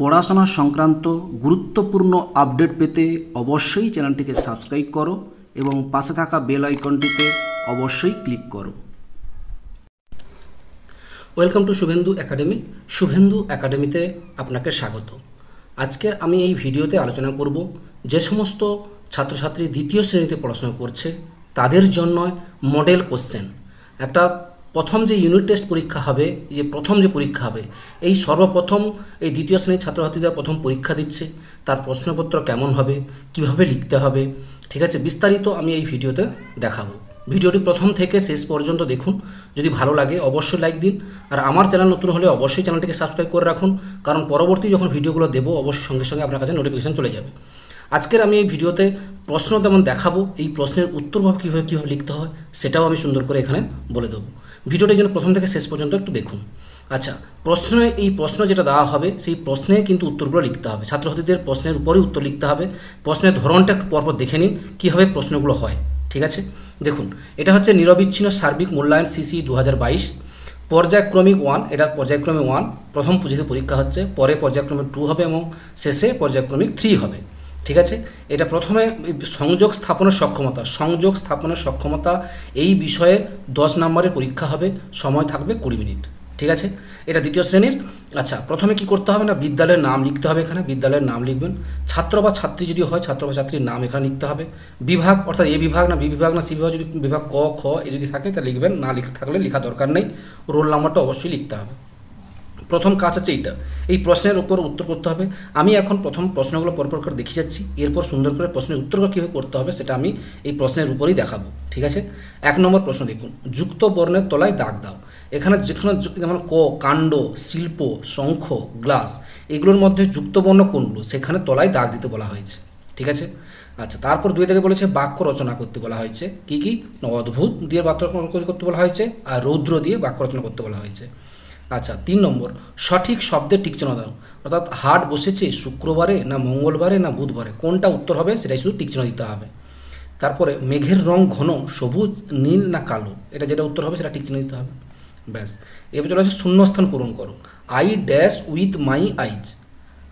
পড়াশোনা সংক্রান্ত গুরুত্বপূর্ণ আপডেট পেতে অবশ্যই চ্যানেলটিকে সাবস্ক্রাইব করো এবং পাশে থাকা বেল আইকনটিতে অবশ্যই ক্লিক করো। Welcome to Shubhendu academy. Shubhendu একাডেমিতে আপনাকে স্বাগত। আজকের আমি এই ভিডিওতে আলোচনা করব যে সমস্ত ছাত্রছাত্রী দ্বিতীয় শ্রেণীতে পড়াশোনা করছে, তাদের জন্য মডেল কোশ্চেন একটা প্রথম যে ইউনিট টেস্ট পরীক্ষা হবে, যে প্রথম যে পরীক্ষা হবে, এই সর্বপ্রথম এই দ্বিতীয় শ্রেণির ছাত্রছাত্রীরা প্রথম পরীক্ষা দিচ্ছে, তার প্রশ্নপত্র কেমন হবে, কীভাবে লিখতে হবে, ঠিক আছে? বিস্তারিত আমি এই ভিডিওতে দেখাবো। ভিডিওটি প্রথম থেকে শেষ পর্যন্ত দেখুন, যদি ভালো লাগে অবশ্যই লাইক দিন, আর আমার চ্যানেল নতুন হলে অবশ্যই চ্যানেলটিকে সাবস্ক্রাইব করে রাখুন, কারণ পরবর্তী যখন ভিডিওগুলো দেবো, অবশ্যই সঙ্গে সঙ্গে আপনার কাছে নোটিফিকেশান চলে যাবে। আজকের আমি এই ভিডিওতে প্রশ্ন তেমন দেখাবো, এই প্রশ্নের উত্তরভাব কীভাবে কীভাবে লিখতে হয়, সেটাও আমি সুন্দর করে এখানে বলে দেবো। ভিডিওটা যেন প্রথম থেকে শেষ পর্যন্ত একটু দেখুন। আচ্ছা প্রশ্নে এই প্রশ্ন যেটা দেওয়া হবে, সেই প্রশ্নে কিন্তু উত্তরগুলো লিখতে হবে। ছাত্রছাত্রীদের প্রশ্নের উপরেই উত্তর লিখতে হবে। প্রশ্নের ধরনটা একটু পরপর দেখে নিন, কীভাবে প্রশ্নগুলো হয়, ঠিক আছে? দেখুন, এটা হচ্ছে নিরবিচ্ছিন্ন সার্বিক মূল্যায়ন সিসি দু হাজার বাইশ। পর্যায়ক্রমিক ওয়ান এটা পর্যায়ক্রমিক ওয়ান প্রথম পুঁজিতে পরীক্ষা হচ্ছে, পরে পর্যায়ক্রমিক টু হবে এবং শেষে পর্যায়ক্রমিক থ্রি হবে। ঠিক আছে? এটা প্রথমে সংযোগ স্থাপনের সক্ষমতা। সংযোগ স্থাপনের সক্ষমতা এই বিষয়ে দশ নম্বরের পরীক্ষা হবে, সময় থাকবে কুড়ি মিনিট। ঠিক আছে? এটা দ্বিতীয় শ্রেণির। আচ্ছা প্রথমে কি করতে হবে না? বিদ্যালয়ের নাম লিখতে হবে এখানে, বিদ্যালয়ের নাম লিখবেন। ছাত্র বা ছাত্রী যদি হয়, ছাত্র বা ছাত্রীর নাম এখানে লিখতে হবে। বিভাগ, অর্থাৎ এ বিভাগ না, বি বিভাগ না, সি বিভাগ যদি, বিভাগ ক, খ এ যদি থাকে, তা লিখবেন। না লিখে থাকলে লেখা দরকার নেই। রোল নাম্বারটা অবশ্যই লিখতে হবে। প্রথম কাজ হচ্ছে এইটা। এই প্রশ্নের উপর উত্তর করতে হবে। আমি এখন প্রথম প্রশ্নগুলো পরপর করে দেখে যাচ্ছি। এরপর সুন্দর করে প্রশ্নের উত্তরগুলো কীভাবে করতে হবে সেটা আমি এই প্রশ্নের উপরেই দেখাবো। ঠিক আছে? এক নম্বর প্রশ্ন দেখুন। যুক্ত বর্ণের তলায় দাগ দাও। এখানে যেখানে যেমন ক, কাণ্ড, শিল্প, শঙ্খ, গ্লাস, এগুলোর মধ্যে যুক্ত বর্ণ কোনগুলো? সেখানে তলায় দাগ দিতে বলা হয়েছে। ঠিক আছে? আচ্ছা তারপর দুই থেকে বলেছে বাক্য রচনা করতে বলা হয়েছে। কি কি? অদ্ভুত দিয়ে বাক্য রচনা করতে বলা হয়েছে। আর রৌদ্র দিয়ে বাক্য রচনা করতে বলা হয়েছে। আচ্ছা তিন নম্বর, সঠিক শব্দের ঠিক টিকচিহ্ন দাও। অর্থাৎ হাট বসেছে শুক্রবারে না মঙ্গলবারে না বুধবারে? কোনটা উত্তর হবে? সেটাই শুধু টিকচিহ্ন দিতে হবে। তারপরে, মেঘের রং ঘন, সবুজ, নীল না কালো? এটা যেটা উত্তর হবে, সেটা টিকচিহ্ন দিতে হবে। ব্যাস। এবার চলে আসে শূন্যস্থান পূরণ করো। I dash with my eyes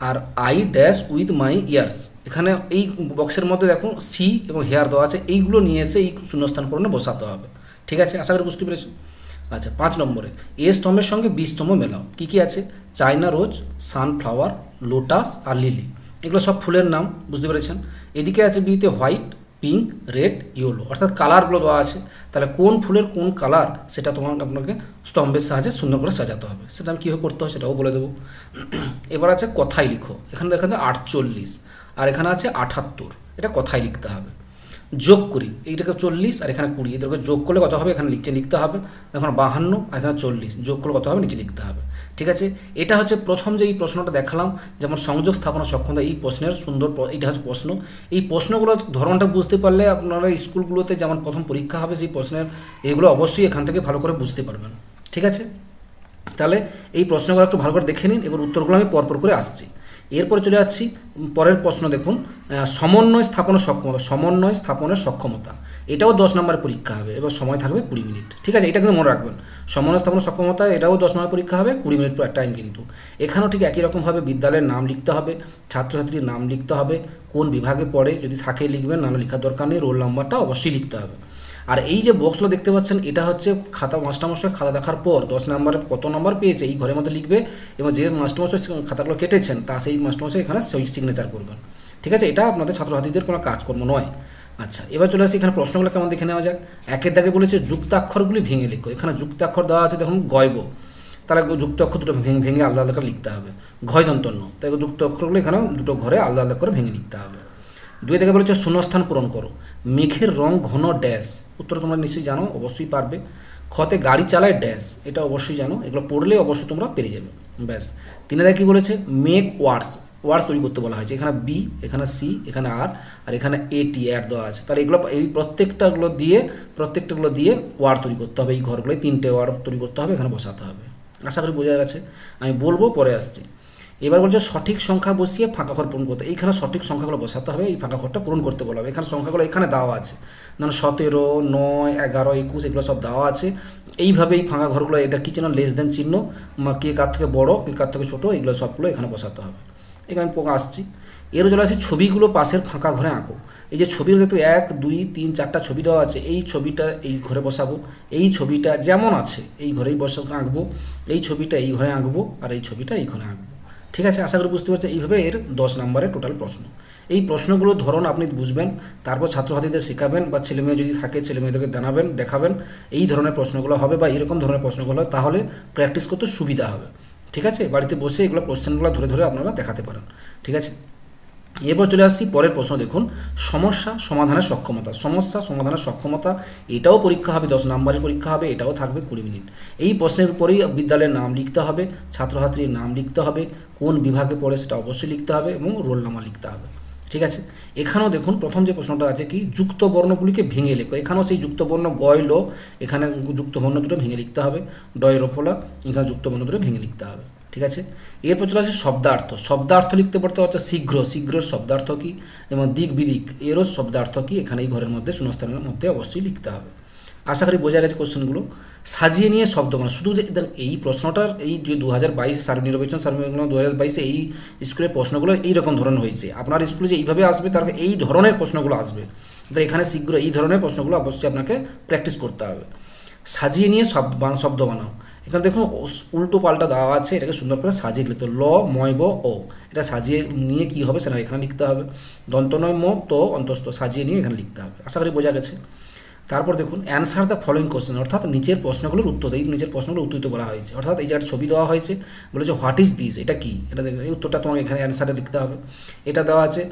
R I dash with my ears এখানে এই বক্সের মধ্যে দেখো সি এবং হেয়ার দেওয়া আছে। এইগুলো নিয়ে এসে এই শূন্যস্থান পূরণে বসাতে হবে। ঠিক আছে? আশা করি বুঝতে পেরেছ? আচ্ছা পাঁচ নম্বরে। এ স্তম্ভের সঙ্গে বি স্তম্ভ মেলাও। কী কী আছে? চায়না রোজ, সানফ্লাওয়ার, লোটাস আর লিলি। এগুলো সব ফুলের নাম, বুঝতে পেরেছেন? এদিকে আছে বিতে হোয়াইট, পিঙ্ক, রেড, ইয়েলো। অর্থাৎ কালারগুলো দেওয়া আছে। তাহলে কোন ফুলের কোন কালার, সেটা তোমার আপনাকে স্তম্ভের সাহায্যে সুন্দর করে সাজাতে হবে। সেটা আমি কীভাবে করতে হয় সেটাও বলে দেবো। এবার আছে কথাই লিখো। এখানে দেখা যায় আটচল্লিশ। আর এখানে আছে আটাত্তর। এটা কথাই লিখতে হবে। যোগ করি। এইটাকে চল্লিশ আর এখানে কুড়ি। এদেরকে যোগ করলে কত হবে? এখানে নিচে লিখতে হবে। এখন বাহান্ন আর এখানে চল্লিশ। যোগ করলে কত হবে? নিচে লিখতে হবে। ঠিক আছে? এটা হচ্ছে প্রথম যে এই প্রশ্নটা দেখালাম, যেমন সংযোগ স্থাপনা সক্ষমতা, এই প্রশ্নের সুন্দর এইটা হচ্ছে প্রশ্ন। এই প্রশ্নগুলোর ধরনটা বুঝতে পারলে আপনারা স্কুলগুলোতে যেমন প্রথম পরীক্ষা হবে সেই প্রশ্নের, এগুলো অবশ্যই এখান থেকে ভালো করে বুঝতে পারবেন। ঠিক আছে? তাহলে এই প্রশ্নগুলো একটু ভালো করে দেখে নিন, এবার উত্তরগুলো আমি পরপর করে আসছি। এরপরে চলে যাচ্ছি, পরের প্রশ্ন দেখুন সমন্বয় স্থাপনের সক্ষমতা, সমন্বয় স্থাপনের সক্ষমতা। এটাও দশ নম্বরের পরীক্ষা হবে এবং সময় থাকবে কুড়ি মিনিট। ঠিক আছে, এটা কিন্তু মনে রাখবেন। সমন্বয় স্থাপনের সক্ষমতা, এটাও দশ নম্বর পরীক্ষা হবে, কুড়ি মিনিট টাইম কিন্তু। এখানেও ঠিক একই রকমভাবে বিদ্যালয়ের নাম লিখতে হবে, ছাত্রছাত্রীর নাম লিখতে হবে, কোন বিভাগে পড়ে, যদি থাকে লিখবেন, নাহলে লেখার দরকার নেই, রোল নাম্বারটা অবশ্যই লিখতে হবে। আর এই যে বক্সগুলো দেখতে পাচ্ছেন, এটা হচ্ছে খাতা মাস্টারমশাই খাতা দেখার পর দশ নম্বরে, কত নম্বর পেয়েছে, এই ঘরের মধ্যে লিখবে এবং যে মাস্টারমশাই খাতাগুলো কেটেছেন, তা সেই মাস্টারমশাই এখানে সেই সিগনেচার করবেন। ঠিক আছে? এটা আপনাদের ছাত্রছাত্রীদের কোনো কাজকর্ম নয়। আচ্ছা এবার চলে আসি এখানে প্রশ্নগুলো কেমন দেখে নেওয়া যাক। একের দাগে বলেছে, যুক্তাক্ষরগুলি ভেঙে লিখো। এখানে যুক্তাক্ষর দেওয়া আছে, দেখুন, গয়ব। তাহলে যুক্ত অক্ষর দুটো ভেঙে ভেঙে আলাদা আলাদা করে লিখতে হবে। ঘয় দন্তন্য তাই যুক্ত অক্ষরগুলো এখানে দুটো ঘরে আলাদা আলাদা করে ভেঙে লিখতে হবে। দুই থেকে বলেছে, শূন্যস্থান পূরণ করো। মেঘের রং ঘন ড্যাশ। উত্তর তোমরা নিশ্চয়ই জানো, অবশ্যই পারবে। খতে গাড়ি চালায় ড্যাশ, এটা অবশ্যই জানো। এগুলো পড়লে অবশ্যই তোমরা পেরে যাবে। ব্যাস। তিনে দেখে কী বলেছে? মেক ওয়ার্ডস ওয়ার্ডস তৈরি করতে বলা হয়েছে এখানে বি এখানে সি এখানে আর আর এখানে এ টি অ্যাড দেওয়া আছে। তাহলে এগুলো, এই প্রত্যেকটাগুলো দিয়ে প্রত্যেকটাগুলো দিয়ে ওয়ার্ড তৈরি করতে হবে। এই ঘরগুলোয় তিনটে ওয়ার্ড তৈরি করতে হবে, এখানে বসাতে হবে। আশা করি বোঝা গেছে। আমি বলব, পরে আসছি। এবার বলছে সঠিক সংখ্যা বসিয়ে ফাঁকা ঘর পূরণ করতে। এইখানে সঠিক সংখ্যাগুলো বসাতে হবে, এই ফাঁকা ঘরটা পূরণ করতে বলা হবে। এখানে সংখ্যাগুলো এখানে দেওয়া আছে। যেমন সতেরো, নয়, এগারো, একুশ, এগুলো সব দেওয়া আছে। এইভাবে এই ফাঁকা ঘরগুলো, এটা কি যেন লেস দেন চিহ্ন। কে কার থেকে বড়, কে কার থেকে ছোটো, এগুলো সবগুলো এখানে বসাতে হবে। এখানে আমি আসছি। এরও চলে আসি ছবিগুলো পাশের ফাঁকা ঘরে আঁকো। এই যে ছবির যেহেতু এক, দুই, তিন, চারটা ছবি দেওয়া আছে, এই ছবিটা এই ঘরে বসাবো। এই ছবিটা যেমন আছে, এই ঘরেই বসা আঁকবো। এই ছবিটা এই ঘরে আঁকবো, আর এই ছবিটা এই ঘরে আঁকবো। ঠিক আছে, আশা করি বুঝতে পারছি এইভাবে এর দশ নম্বরের টোটাল প্রশ্ন। এই প্রশ্নগুলোর ধরন আপনি বুঝবেন, তারপর ছাত্রছাত্রীদের শেখাবেন বা ছেলেমেয়ে যদি থাকে ছেলেমেয়েদেরকে জানাবেন, দেখাবেন, এই ধরনের প্রশ্নগুলো হবে বা এরকম ধরনের প্রশ্নগুলো, তাহলে প্র্যাকটিস করতে সুবিধা হবে। ঠিক আছে? বাড়িতে বসে এগুলো কোশ্চেনগুলো ধরে ধরে আপনারা দেখাতে পারেন। ঠিক আছে? এরপর চলে আসছি পরের প্রশ্ন, দেখুন। সমস্যা সমাধানের সক্ষমতা। সমস্যা সমাধানের সক্ষমতা, এটাও পরীক্ষা হবে, দশ নম্বরের পরীক্ষা হবে, এটাও থাকবে কুড়ি মিনিট। এই প্রশ্নের উপরেই বিদ্যালয়ের নাম লিখতে হবে, ছাত্রছাত্রীর নাম লিখতে হবে, কোন বিভাগে পড়ে সেটা অবশ্যই লিখতে হবে এবং রোল নাম্বার লিখতে হবে। ঠিক আছে? এখানেও দেখুন, প্রথম যে প্রশ্নটা আছে কি যুক্ত বর্ণগুলিকে ভেঙে লেখো। এখানেও সেই যুক্ত বর্ণ গয় লো এখানে যুক্ত বর্ণ দুটো ভেঙে লিখতে হবে ডয় রফলা এখানে যুক্ত বর্ণ দুটো ভেঙে লিখতে হবে। ঠিক আছে? এরপর চলে আসে শব্দার্থ। শব্দার্থ লিখতে পড়তে হচ্ছে শীঘ্র। শীঘ্রের শব্দার্থ কী? এবং দিক বিদিক, এরও শব্দার্থ কী? এখানে এই ঘরের মধ্যে, শূন্যস্থানের মধ্যে অবশ্যই লিখতে হবে। আশা করি বোঝা গেছে কোশ্চেনগুলো। সাজিয়ে নিয়ে শব্দ মানে শুধু যে এই প্রশ্নটার এই যে দু হাজার বাইশে সার্বিক নির্বাচন সার্বিক দু হাজার বাইশে এই স্কুলের প্রশ্নগুলো এইরকম ধরনের হয়েছে। আপনার স্কুলে যে এইভাবে আসবে, তার এই ধরনের প্রশ্নগুলো আসবে। তো এখানে শীঘ্র এই ধরনের প্রশ্নগুলো অবশ্যই আপনাকে প্র্যাকটিস করতে হবে। সাজিয়ে নিয়ে শব্দ শব্দ বানাও। এখানে দেখুন উল্টো পাল্টা দেওয়া আছে, এটাকে সুন্দর করে সাজিয়ে লিখতে ল, ময়, ব, ও। এটা সাজিয়ে নিয়ে কি হবে? সেটা এখানে লিখতে হবে। দন্তনয় ম, তো, অন্তস্থ, সাজিয়ে নিয়ে এখানে লিখতে হবে। আশা করি বোঝা গেছে। তারপর দেখুন অ্যান্সার দ্য ফলোয়িং কোশ্চেন অর্থাৎ নিচের প্রশ্নগুলোর উত্তর এই নিচের প্রশ্নগুলো উত্তরিত করা হয়েছে। অর্থাৎ এই যে একটা ছবি দেওয়া হয়েছে, বলেছে হোয়াট ইজ দিস এটা কি? এটা এই উত্তরটা তোমাকে এখানে অ্যান্সারে লিখতে হবে। এটা দেওয়া আছে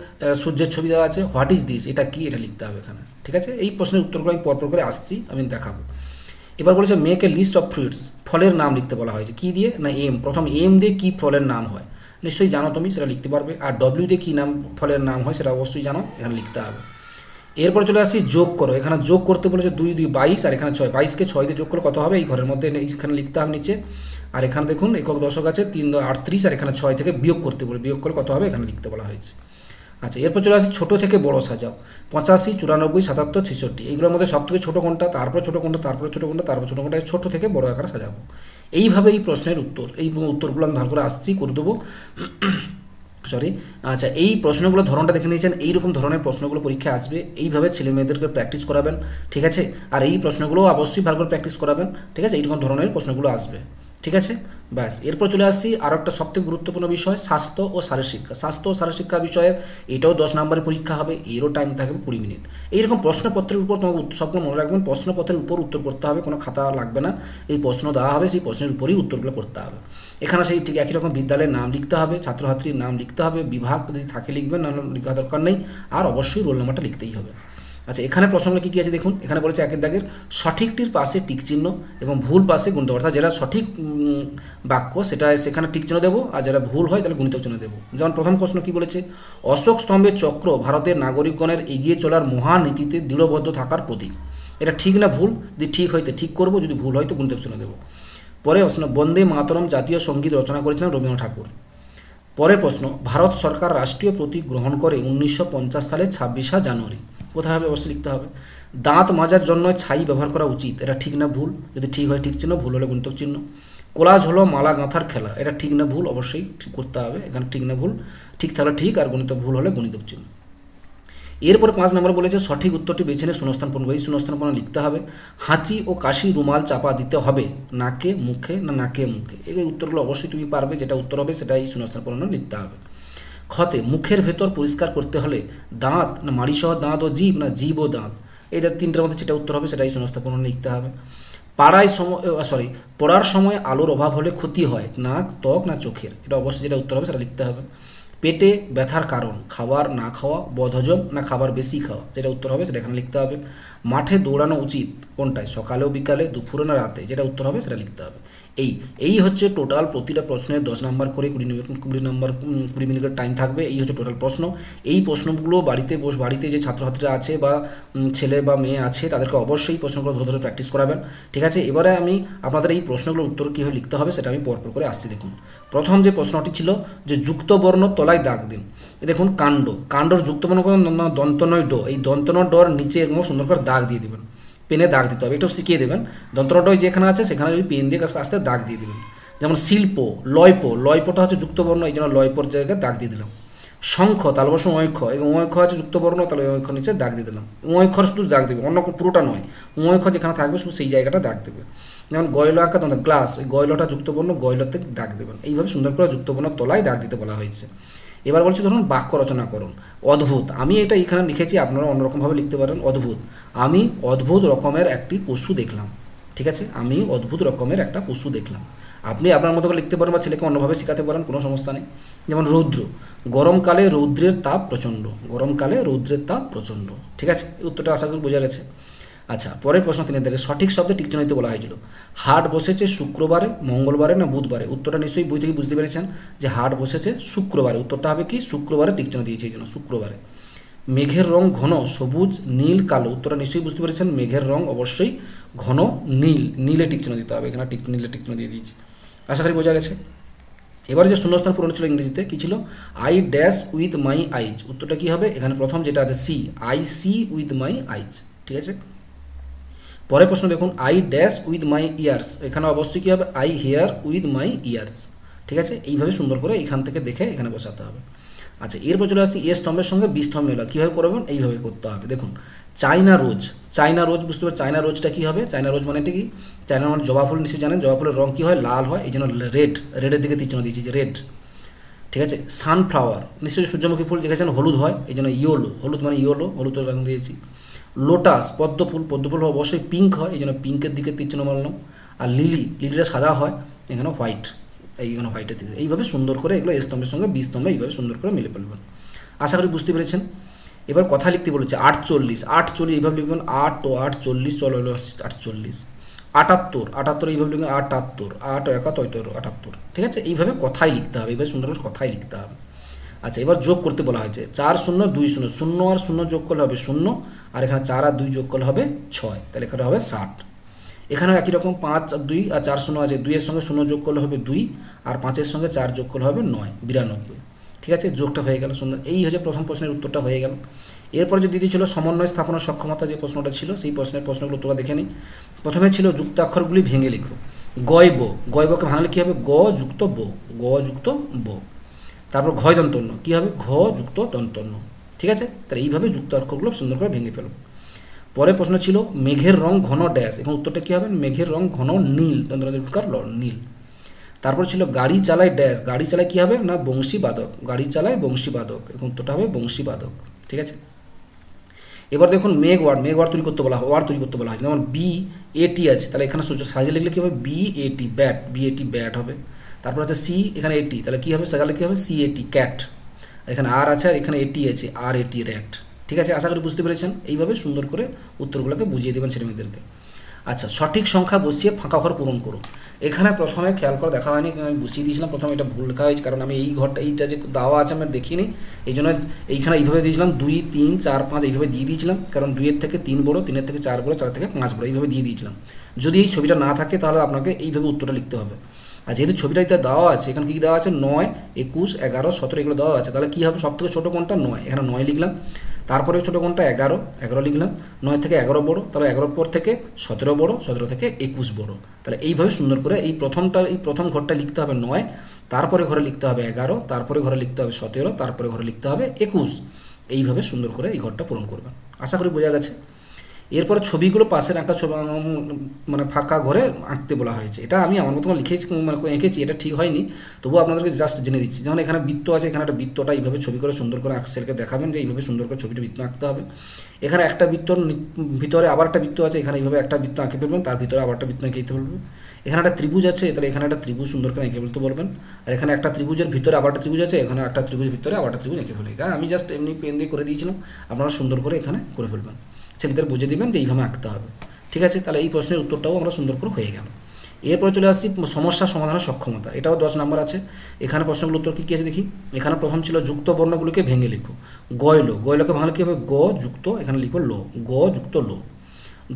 সূর্যের ছবি দেওয়া আছে হোয়াট ইজ দিস এটা কি? এটা লিখতে হবে এখানে। ঠিক আছে? এই প্রশ্নের উত্তরগুলো আমি পরপর করে আসছি, আমি দেখাবো। এবার বলেছে make a list of fruits ফলের নাম লিখতে বলা হয়েছে। কী দিয়ে? না এম প্রথম এম দিয়ে কী ফলের নাম হয়? নিশ্চয়ই জানো তুমি, সেটা লিখতে পারবে। আর ডব্লিউ দিয়ে কী নাম, ফলের নাম হয়, সেটা অবশ্যই জানো, এখানে লিখতে হবে। এরপর চলে আসি, যোগ করো। এখানে যোগ করতে বলেছে দুই দুই, বাইশ, আর এখানে ছয়। বাইশকে ছয় দিয়ে যোগ করলে কত হবে? এই ঘরের মধ্যে এখানে লিখতে হবে নিচে। আর এখানে দেখুন, একক দশক আছে, তিন, আটত্রিশ, আর এখানে ছয় থেকে বিয়োগ করতে বলে, বিয়োগ করলে কত হবে? এখানে লিখতে বলা হয়েছে। আচ্ছা এরপর চলে আসি ছোটো থেকে বড় সাজাও। পঁচাশি, চুরানব্বই, সাতাত্তর, ছেষট্টি এইগুলোর মধ্যে সব থেকে ছোটো কোনটা, তারপর ছোটো কোনটা, তারপরে ছোটো কোনটা, তারপর ছোটো কোনটা, ছোটো থেকে বড় আকারে সাজাবো। এইভাবে এই প্রশ্নের উত্তর, এই উত্তরগুলো আমি ভালো করে আসছি, করে দেবো। সরি আচ্ছা এই প্রশ্নগুলো ধরনটা দেখে নিয়েছেন, এইরকম ধরনের প্রশ্নগুলো পরীক্ষায় আসবে, এইভাবে ছেলে মেয়েদেরকে প্র্যাকটিস করাবেন, ঠিক আছে? আর এই প্রশ্নগুলো অবশ্যই ভালো করে প্র্যাকটিস করাবেন, ঠিক আছে? এইরকম ধরনের প্রশ্নগুলো আসবে, ঠিক আছে? ব্যাস, এরপর চলে আসছি আরও একটা সবথেকে গুরুত্বপূর্ণ বিষয়, স্বাস্থ্য ও শারীরশিক্ষা স্বাস্থ্য ও শারীরশিক্ষা বিষয়ে এটাও দশ নম্বরের পরীক্ষা হবে, এরও টাইম থাকবে কুড়ি মিনিট। এইরকম প্রশ্নপত্রের উপর তোমাকে সবগুলো মনে রাখবেন, প্রশ্নপত্রের উপর উত্তর করতে হবে, কোনো খাতা লাগবে না। এই প্রশ্ন দেওয়া হবে, সেই প্রশ্নের উপরেই উত্তরগুলো করতে হবে। এখানে সেই ঠিক একই রকম বিদ্যালয়ের নাম লিখতে হবে, ছাত্রছাত্রীর নাম লিখতে হবে, বিভাগ যদি থাকে লিখবেন না লেখা দরকার নেই। আর অবশ্যই রোল নাম্বারটা লিখতেই হবে। আচ্ছা এখানে প্রসঙ্গে কী কী আছে দেখুন? এখানে বলেছে একের দাগের সঠিকটির পাশে টিক চিহ্ন এবং ভুল পাশে গুণিত, অর্থাৎ যেটা সঠিক বাক্য সেটা সেখানে টিক চিহ্ন দেবো, আর যেটা ভুল হয় তাহলে গুণিত চিহ্ন দেবো। যেমন প্রথম প্রশ্ন কী বলেছে? অশোক স্তম্ভের চক্র ভারতের নাগরিকগণের এগিয়ে চলার মহানীতিতে দৃঢ়বদ্ধ থাকার প্রতীক। এটা ঠিক না ভুল? যদি ঠিক হইতে ঠিক করব, যদি ভুল হয় তো গুণিত চিহ্ন দেবো। পরে প্রশ্ন, বন্দে মাতরম জাতীয় সংগীত রচনা করেছিলেন রবীন্দ্রনাথ ঠাকুর। পরের প্রশ্ন, ভারত সরকার রাষ্ট্রীয় প্রতীক গ্রহণ করে উনিশশো পঞ্চাশ সালের ছাব্বিশা জানুয়ারি। কোথায় হবে অবশ্যই লিখতে হবে। দাঁত মাজার জন্য ছাই ব্যবহার করা উচিত। এটা ঠিক না ভুল। যদি ঠিক হয় ঠিক চিহ্ন, ভুল হলে গুণিতক চিহ্ন। কোলাজ হলো মালা গাঁথার খেলা। এটা ঠিক না ভুল অবশ্যই ঠিক করতে হবে। এখানে ঠিক না ভুল, ঠিক থাকলে ঠিক আর গণিত ভুল হলে গণিতক চিহ্ন। এরপরে পাঁচ নম্বর বলেছে, সঠিক উত্তরটি বেছে নিয়ে শূন্যস্থান পূর্ণ এই শূন্যস্থান পূর্ণ লিখতে হবে। হাঁচি ও কাশি রুমাল চাপা দিতে হবে। নাকে, মুখে না নাকে, মুখে। এই উত্তরগুলো অবশ্যই তুমি পারবে। যেটা উত্তর হবে সেটা এই শূন্যস্থান পূর্ণ লিখতে হবে। ক্ষতে মুখের ভেতর পরিষ্কার করতে হলে দাঁত, না মাড়ি মাড়িসহ দাঁত ও জীব, না জীব ও দাঁত। এটা তিনটার মধ্যে যেটা উত্তর হবে, সেটাই শূন্যস্থাপন লিখতে হবে। পাড়ায় সময় সরি পড়ার সময় আলোর অভাব হলে ক্ষতি হয়, নাক, ত্বক, না চোখের। এটা অবশ্যই যেটা উত্তর হবে, সেটা লিখতে হবে। পেটে ব্যথার কারণ খাবার না খাওয়া, বদহজম, না খাবার বেশি খাওয়া, যেটা উত্তর হবে, সেটা এখানে লিখতে হবে। মাঠে দৌড়ানো উচিত, কোনটায়? সকালেও বিকালে, দুপুরে না রাতে? যেটা উত্তর হবে, সেটা লিখতে হবে। এই এই হচ্ছে টোটাল প্রতিটা প্রশ্নের দশ নাম্বার করে, কুড়ি মিনিট, কুড়ি নাম্বার কুড়ি মিনিটের টাইম থাকবে, এই হচ্ছে টোটাল প্রশ্ন। এই প্রশ্নগুলো বাড়িতে বস, বাড়িতে যে ছাত্রছাত্রীরা আছে বা ছেলে বা মেয়ে আছে, তাদেরকে অবশ্যই প্রশ্নগুলো ধরে ধরে প্র্যাকটিস করাবেন। ঠিক আছে? এবারে আমি আপনাদের এই প্রশ্নগুলোর উত্তর কীভাবে লিখতে হবে সেটা আমি পরপর করে আসছি, দেখুন। প্রথম যে প্রশ্নটি ছিল যে যুক্তবর্ণ তলায় দাগ দিন। দেখুন, কাণ্ড। কাণ্ডর যুক্তবর্ণ দন্তনয় ড। এই দন্তনয় ডর, নিচে এরকম সুন্দর করে দাগ দিয়ে দেবেন। পেনে দাগ দিতে হবে। এটাও শিখিয়ে দেবেন। যন্ত্রটাই যেখানে আছে, সেখানে যদি পেন দিয়ে আস্তে দাগ দিয়ে দেবেন। যেমন শিল্প, লয়প। লয়পটা হচ্ছে যুক্তবর্ণ, এই জন্য লয়পর জায়গায় দাগ দিয়ে দিলাম। শঙ্খ, তাহলে অবশ্য ঐক্ষ। এবং ঐক্ষ আছে যুক্তবর্ণ, তাহলে ঐক্ষ নিচে দাগ দিয়ে দিলাম। ঐক্ষর শুধু দাগ দেবে, অন্য পুরোটা নয়। ঐক্ষ যেখানে থাকবে, শুধু সেই জায়গাটা দাগ দেবে। যেমন গয়ল আঁকা তোমাদের গ্লাস ওই গয়লটা যুক্তবর্ণ গয়লতে দাগ দেবেন। এইভাবে সুন্দর করে যুক্তবর্ণ তলায় দাগ দিতে বলা হয়েছে। এবার বলছি, ধরুন বাক্য রচনা করুন। অদ্ভুত। আমি এটা এখানে লিখেছি, আপনারা অন্যরকমভাবে লিখতে পারেন। অদ্ভুত। আমি অদ্ভুত রকমের একটি পশু দেখলাম, ঠিক আছে? আমি অদ্ভুত রকমের একটা পশু দেখলাম। আপনি আপনার মতো করে লিখতে পারেন বা ছেলেকে অন্যভাবে শেখাতে পারেন, কোনো সমস্যা নেই। যেমন রৌদ্র, গরমকালে রৌদ্রের তাপ প্রচণ্ড, গরমকালে রৌদ্রের তাপ প্রচণ্ড, ঠিক আছে? উত্তরটা আশা করি বোঝা গেছে। আচ্ছা পরের প্রশ্ন তিনি দেখে সঠিক শব্দে টিকচন দিতে বলা হয়েছিল। হাট বসেছে শুক্রবারে, মঙ্গলবারে না বুধবারে? উত্তরটা নিশ্চয়ই বই থেকে বুঝতে পেরেছেন যে হাট বসেছে শুক্রবারে। উত্তরটা হবে কি? শুক্রবারে টিকচন দিয়েছে এই জন্য, শুক্রবারে। মেঘের রং ঘন, সবুজ, নীল, কালো। উত্তরটা নিশ্চয়ই বুঝতে পেরেছেন, মেঘের রং অবশ্যই ঘন, নীল। নীলে টিকচিহ্ন দিতে হবে, এখানে টিক, নীলে টিকচিহ্ন দিয়ে দিয়েছি। আশা করি বোঝা গেছে। এবার যে শূন্যস্থান পূরণ ছিল ইংরেজিতে, কী ছিল? I dash with my eyes উত্তরটা কী হবে? এখানে প্রথম যেটা আছে see I see with my eyes ঠিক আছে? পরের প্রশ্ন দেখুন I dash with my ears এখানে অবশ্যই কী হবে? I hear with my ears ঠিক আছে? এইভাবে সুন্দর করে এখান থেকে দেখে এখানে বসাতে হবে। আচ্ছা এরপর চলে আসছি এ স্তম্ভের সঙ্গে বি স্তম্ভ মেলা কীভাবে করবেন? এইভাবে করতে হবে। দেখুন চাইনা রোজ। চাইনা রোজ, বুঝতে পারছি চাইনা রোজটা কী হবে? চাইনা রোজ মানে কি? চাইনা মানে জবা ফুল নিশ্চয়ই জানেন? জবা ফুলের রং কী হয়? লাল হয়। এই জন্য রেড, রেডের দিকে তীর্চনা দিয়েছি যে রেড। ঠিক আছে? সানফ্লাওয়ার। নিশ্চয়ই সূর্যমুখী ফুল যেখানে হলুদ হয়। এই জন্য ইয়োলো। হলুদ মানে ইয়োলো, হলুদ রং দিয়েছি। লোটাস, পদ্ম ফুল। পদ্ম ফুল অবশ্যই পিঙ্ক হয়। এই জন্য পিঙ্কের দিকে তীর্চনা মারলাম। আর লিলি লিলিটা সাদা হয়। এখানে হোয়াইট এইখানে হোয়াইটে দিকে এইভাবে সুন্দর করে এগুলো স্তম্ভের সঙ্গে বি স্তম্ভে এইভাবে সুন্দর করে মিলে ফেলবেন। আশা করি বুঝতে পেরেছেন। এবার কথা লিখতে বলেছে আটচল্লিশ। আটচল্লিশ এইভাবে লিখবেন, আট ও আটচল্লিশ, চলো হলো আটচল্লিশ। আটাত্তর আটাত্তর এইভাবে লিখবেন, আটাত্তর, আট একাত্তর, আটাত্তর। ঠিক আছে? এইভাবে কথাই লিখতে হবে, এইভাবে সুন্দর করে কথাই লিখতে হবে। আচ্ছা এবার যোগ করতে বলা হয়েছে। চার শূন্য, দুই শূন্য। শূন্য আর শূন্য যোগ করলে হবে শূন্য, আর এখানে চার আর দুই যোগ করলে হবে ছয়। তাহলে এখানে হবে ষাট। এখানেও একই রকম পাঁচ, দুই আর চার শূন্য আছে। দুইয়ের সঙ্গে শূন্য যোগ করলে হবে দুই আর পাঁচের সঙ্গে চার যোগ করলে হবে নয়, বিরানব্বই। ঠিক আছে? যোগটা হয়ে গেল। সুন্দর। এই হচ্ছে প্রথম প্রশ্নের উত্তরটা হয়ে গেল। এরপর যে দিদি ছিল, সমন্বয় স্থাপনার সক্ষমতা যে প্রশ্নটা ছিল, সেই প্রশ্নের প্রশ্নগুলো তোমরা দেখে নিই। প্রথমে ছিল যুক্তাক্ষরগুলি ভেঙে লিখো। গয়ব। গয়বকে ভাঙলে কী হবে? গ যুক্ত ব। গ যুক্ত ব। তারপর ঘয় দন্তন্য কী হবে? ঘ যুক্ত দন্তন্য ঠিক আছে? তাহলে এইভাবে যুক্তাক্ষরগুলো সুন্দর করে ভেঙে ফেলো। পরের প্রশ্ন ছিল, মেঘের রং ঘন ড্যাশ। এখন উত্তরটা কী হবে? মেঘের রং ঘন নীল। দন্তকার নীল। তারপর ছিল, গাড়ি চালায় ড্যাশ। গাড়ি চালায় কী হবে? না, বংশীবাদক। গাড়ি চালায় বংশীবাদক। এখন উত্তরটা হবে বংশীবাদক। ঠিক আছে? এবার দেখুন, মেঘ ওয়ার্ড মেঘ ওয়ার্ড তৈরি করতে বলা হয় ওয়ার্ড তৈরি করতে বলা হয় যেমন বি এটি আছে। তাহলে এখানে সাজিয়ে লিখলে কী হবে? বি এটি ব্যাট বি এটি ব্যাট হবে। তারপর আছে সি এখানে এটি তাহলে কী হবে? সাজালে কী হবে? সি এটি ক্যাট এখানে আর আছে আর এখানে এটি আছে। আর এটি র্যাট ঠিক আছে? আশা করি বুঝতে পেরেছেন। এইভাবে সুন্দর করে উত্তরগুলোকে বুঝিয়ে দেবেন ছেলেমেয়েদেরকে। আচ্ছা সঠিক সংখ্যা বসিয়ে ফাঁকা ঘর পূরণ করো এখানে প্রথমে খেয়াল করে, দেখা হয়নি, আমি বসিয়ে দিয়েছিলাম, প্রথমে এটা ভুল লেখা হয়েছে, কারণ আমি এই ঘরটা, এইটা যে দেওয়া আছে আমি দেখিনি, এই জন্য এইখানে এইভাবে দিয়েছিলাম, দুই, তিন, চার, পাঁচ, এইভাবে দিয়ে দিয়েছিলাম, কারণ দুইয়ের থেকে তিন বড়ো, তিনের থেকে চার বড়ো, চার থেকে পাঁচ বড়ো, এইভাবে দিয়ে দিয়েছিলাম। যদি এই ছবিটা না থাকে, তাহলে আপনাকে এইভাবে উত্তরটা লিখতে হবে। আর যেহেতু ছবিটা এটা দেওয়া আছে, এখানে কী দেওয়া আছে? নয়, একুশ, এগারো, সতেরো, এগুলো দেওয়া আছে, তাহলে কী হবে? সব থেকে ছোটো কোনটা? নয়, এখানে নয় লিখলাম। তারপরে ছোটো কোনটা? এগারো। এগারো লিখলাম। নয় থেকে এগারো বড়ো। তাহলে এগারোর পর থেকে সতেরো বড়ো, সতেরো থেকে একুশ বড়ো। তাহলে এইভাবে সুন্দর করে এই প্রথমটা, এই প্রথম ঘরটা লিখতে হবে নয়। তারপরে ঘরে লিখতে হবে এগারো। তারপরে ঘরে লিখতে হবে সতেরো। তারপরে ঘরে লিখতে হবে একুশ। এইভাবে সুন্দর করে এই ঘরটা পূরণ করবেন। আশা করি বোঝা গেছে। এরপর ছবিগুলো পাশের আঁকা ছবি মানে ফাঁকা ঘরে আঁকতে বলা হয়েছে। এটা আমি আমার মতো লিখেছি মানে এঁকেছি, এটা ঠিক হয়নি। তবুও আপনাদেরকে জাস্ট জেনে দিচ্ছি। যেমন এখানে বৃত্ত আছে, এখানে একটা বৃত্তটা এইভাবে ছবি করে সুন্দর করে আঁকসেলকে দেখাবেন যে এইভাবে সুন্দর করে ছবিটা বৃত্ত আঁকতে হবে। এখানে একটা বৃত্তর ভিতরে আবার একটা বৃত্ত আছে, এখানে এইভাবে একটা বৃত্ত আঁকে ফেলবেন, তার ভিতরে আবার একটা বৃত্ত এঁকে দিতে বলবেন এখানে একটা ত্রিভুজ আছে তাহলে এখানে একটা ত্রিভুজ সুন্দর করে এঁকে ফেলতে বলবেন। আর এখানে একটা ত্রিভুজের ভিতরে আবার একটা ত্রিভুজ আছে, এখানে একটা ত্রিভুজের ভিতরে আবার একটা ত্রিভুজ এঁকে ফেলে আমি জাস্ট এমনি পেন দিয়ে করে দিয়েছিলাম, আপনারা সুন্দর করে এখানে করে ফেলবেন। ছেলেদের বুঝে দিবেন যে এইভাবে আঁকতে হবে। ঠিক আছে? তাহলে এই প্রশ্নের উত্তরটাও আমরা সুন্দর করে হয়ে গেল। এরপরে চলে আসছি সমস্যা সমাধানের সক্ষমতা। এটাও দশ নম্বর আছে। এখানে প্রশ্নগুলো উত্তর কী কী আছে দেখি? এখানে প্রথম ছিল যুক্ত বর্ণগুলোকে ভেঙে লিখো। গয়ল গয়লকে ভাঙলে কী হবে? গ যুক্ত, এখানে লিখো লো। গ যুক্ত লো।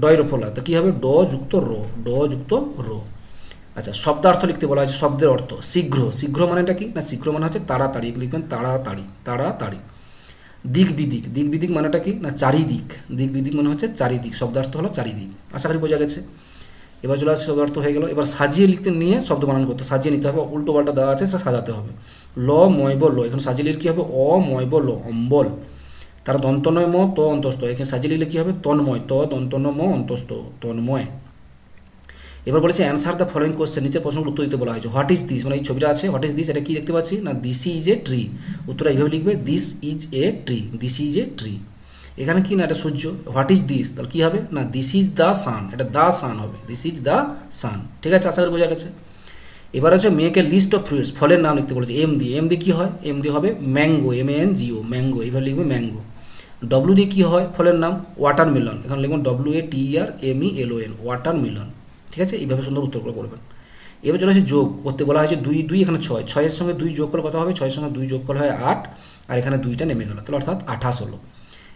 ডয়ের ফলা তো কী হবে? ড যুক্ত রো। ড যুক্ত রো। আচ্ছা শব্দার্থ লিখতে বলা হয়েছে, শব্দের অর্থ। শীঘ্র। শীঘ্র মানেটা কি? না, শীঘ্র মানে হচ্ছে তাড়াতাড়ি। লিখবেন তাড়াতাড়ি। তাড়াতাড়ি। দিক বিদিক। দিক বিদিক মানেটা কি? না, চারিদিক। দিক বিদিক মানে হচ্ছে চারিদিক। শব্দার্থ হলো চারিদিক। আশা করি বোঝা গেছে। এবার চলে আসছে শব্দার্থ হয়ে গেল। এবার সাজিয়ে লিখতে নিয়ে শব্দ বানান করতে সাজিয়ে নিতে হবে। উল্টো পাল্টা দেওয়া আছে, সেটা সাজাতে হবে। ল ময়ব ল এখানে সাজিয়ে লিখলে কী হবে? অ ময়ব ল অম্বল। তার দন্তনয়, ম, ত, অন্তস্থ। এখানে সাজিয়ে লিখলে কী হবে? তন্ময়, ত দন্তন ম, অন্তস্থ। তন্ময়। এবার বলেছে অ্যান্সার দ্য ফলোয়িং কোশ্চেন নিচে প্রশ্নগুলো উত্তর দিতে বলা হয়েছে। হোয়াট ইজ দিস মানে এই ছবিটা আছে। হোয়াট ইজ দিস এটা কি দেখতে পাচ্ছি? না দিস ইজ এ ট্রি উত্তরটা এইভাবে লিখবে this is a tree this is a tree এখানে কি না, এটা সূর্য। হোয়াট ইজ দিস তাহলে কী হবে? না দিস ইজ দ্য সান এটা দ্য সান হবে। দিস ইজ দ্য সান ঠিক আছে? আশা করি বোঝা গেছে। এবার হচ্ছে মেয়েকে লিস্ট অফ ফ্রুটস ফলের নাম লিখতে বলেছে। এম দিয়ে। এম দিয়ে কী হয়? এম দিয়ে হবে mango M N G O mango এইভাবে লিখবে ম্যাঙ্গো ডব্লু দিয়ে কী হয়? ফলের নাম ওয়াটার মিলন এখানে লিখবেন W A T R M E L O N watermelon ঠিক আছে? এইভাবে সুন্দর উত্তর করে করবেন। এবার চলে আসে যোগ। করতে বলা হয়েছে দুই দুই, এখানে ছয়। ছয়ের সঙ্গে দুই যোগ করলে কত হবে? ছয়ের সঙ্গে দুই যোগ করলে হয় আট, আর এখানে দুইটা নেমে গেল। তাহলে অর্থাৎ আঠাশ হলো।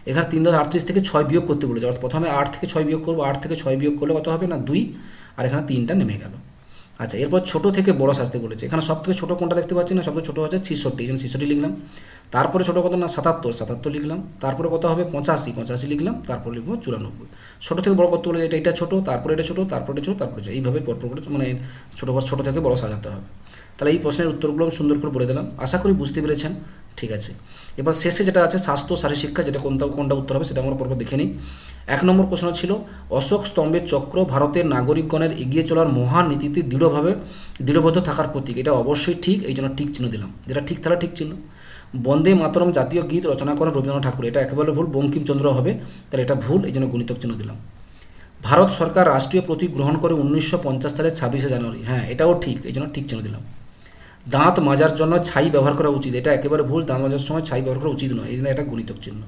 এখানে তিন দশ আটত্রিশ থেকে ছয় বিয়োগ করতে বলেছে। অর্থাৎ প্রথমে আট থেকে ছয় বিয়োগ করব, আট থেকে ছয় বিয়োগ করলে কত হবে না? দুই, আর এখানে তিনটা নেমে গেল। আচ্ছা এরপর ছোটো থেকে বড় সাজতে বলেছে। এখানে সব থেকে ছোটো কোনটা দেখতে পাচ্ছি না? সব থেকে ছোটো হচ্ছে ছিষট্টি। এখানে ছিষট্টি লিখলাম। তারপরে ছোটো কত না, সাতাত্তর সাতাত্তর লিখলাম। তারপরে কত হবে? পঁচাশি পঁচাশি লিখলাম, তারপর লিখব চুরানব্বই। ছোটো থেকে বড় কত বলে এটা এটা ছোটো, তারপরে এটা ছোটো, তারপরে ছোটো, তারপরে। এইভাবে পরপর করে মানে ছোটো ছোটো থেকে বড় সাজাতে হবে। তাহলে এই প্রশ্নের উত্তরগুলো আমি সুন্দর করে বলে দিলাম। আশা করি বুঝতে পেরেছেন। ঠিক আছে। এবার শেষে যেটা আছে, স্বাস্থ্য শারীর শিক্ষা, যেটা কোনটা কোনটা উত্তর হবে সেটা আমরা পরপর দেখে নিই। এক নম্বর প্রশ্ন ছিল, অশোক স্তম্ভের চক্র ভারতের নাগরিকগণের এগিয়ে চলার মহান নীতিতে দৃঢ়ভাবে, দৃঢ়বদ্ধ থাকার প্রতীক। এটা অবশ্যই ঠিক এই জন্য ঠিক চিহ্ন দিলাম। যেটা ঠিক তাহলে ঠিক চিহ্ন। বন্দে মাতরম জাতীয় গীত রচনা করেন রবীন্দ্রনাথ ঠাকুর। এটা একেবারে ভুল, বঙ্কিমচন্দ্র হবে, তাহলে এটা ভুল, এই জন্য গণিতক চিহ্ন দিলাম। ভারত সরকার রাষ্ট্রীয় প্রতীক গ্রহণ করে উনিশশো পঞ্চাশ সালের ছাব্বিশে জানুয়ারি। হ্যাঁ এটাও ঠিক, এই জন্য ঠিক চিহ্ন দিলাম। দাঁত মাজার জন্য ছাই ব্যবহার করা উচিত, এটা একেবারে ভুল, দাঁত মাজার সময় ছাই ব্যবহার করা উচিত নয়, এই জন্য এটা গণিতক চিহ্ন।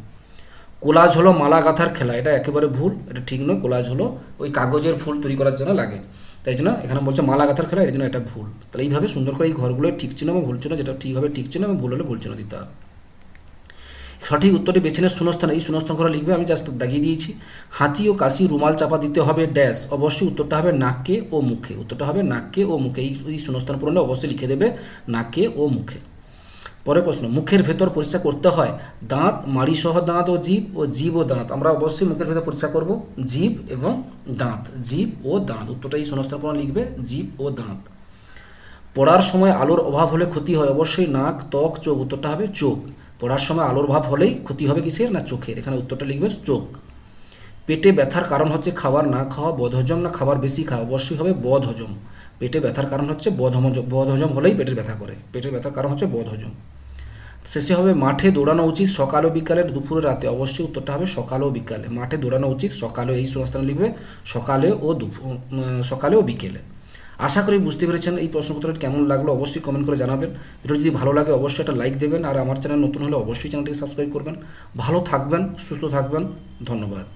কোলাজ হলো মালা গাঁথার খেলা, এটা একেবারে ভুল, এটা ঠিক নয়, কোলাজ হলো ওই কাগজের ফুল তৈরি করার জন্য লাগে। তাই জন্য এখানে বলছে মালা গাঁথার খেলা এই জন্য এটা ভুল। তাহলে এইভাবে সুন্দর করে এই ঘরগুলো ঠিক চিহ্ন এবং ভুল চিহ্ন যেটা ঠিকভাবে ঠিক চিহ্ন এবং ভুল হলে ভুল চিহ্ন দিতে হবে। সঠিক উত্তরটি বেছে নেয় শূন্যস্থান, এই শূন্যস্থান করে লিখবে, আমি জাস্ট দাগিয়ে দিয়েছি হাঁচি ও কাশি রুমাল চাপা দিতে হবে, ড্যাশ। অবশ্যই উত্তরটা হবে নাকে ও মুখে। উত্তরটা হবে নাকে ও মুখে। এই এই শূন্যস্থান পূরণে অবশ্যই লিখে দেবে, নাকে ও মুখে। পরের প্রশ্ন, মুখের ভেতর পরিষ্কার করতে হয়, দাঁত, মাড়িসহ দাঁত ও জীব ও জীব ও দাঁত। আমরা অবশ্যই মুখের ভেতর পরিষ্কার করব, জীব এবং দাঁত। জীব ও দাঁত উত্তরটা এই পূরণ লিখবে, জীব ও দাঁত। পড়ার সময় আলোর অভাব হলে ক্ষতি হয়, অবশ্যই নাক, ত্বক, চোখ, উত্তরটা হবে চোখ। পড়ার সময় আলোর অভাব হলেই ক্ষতি হবে কিসের? না চোখের। এখানে উত্তরটা লিখবে চোখ। পেটে ব্যথার কারণ হচ্ছে খাবার না খাওয়া, বদহজম না খাবার বেশি খাওয়া, অবশ্যই হবে বদহজম। পেটে ব্যথার কারণ হচ্ছে বদহম বদহজম হলেই পেটের ব্যথা করে। পেটের ব্যথার কারণ হচ্ছে বদহজম। শেষে হবে মাঠে দৌড়ানো উচিত, সকাল ও বিকালে দুপুরে রাতে। অবশ্যই উত্তরটা হবে সকাল ও বিকালে। মাঠে দৌড়ানো উচিত, সকালে এই সংস্থানে লিখবে, সকালে ও দুপুর সকালে ও বিকেলে। আশা করি বুঝতে পেরেছেন এই প্রশ্নপত্রটি কেমন লাগল, অবশ্যই কমেন্ট করে জানাবেন। ভিডিও যদি ভালো লাগে, অবশ্যই একটা লাইক দেবেন। আর আমার চ্যানেল নতুন হলে অবশ্যই চ্যানেলটিকে সাবস্ক্রাইব করবেন। ভালো থাকবেন, সুস্থ থাকবেন। ধন্যবাদ।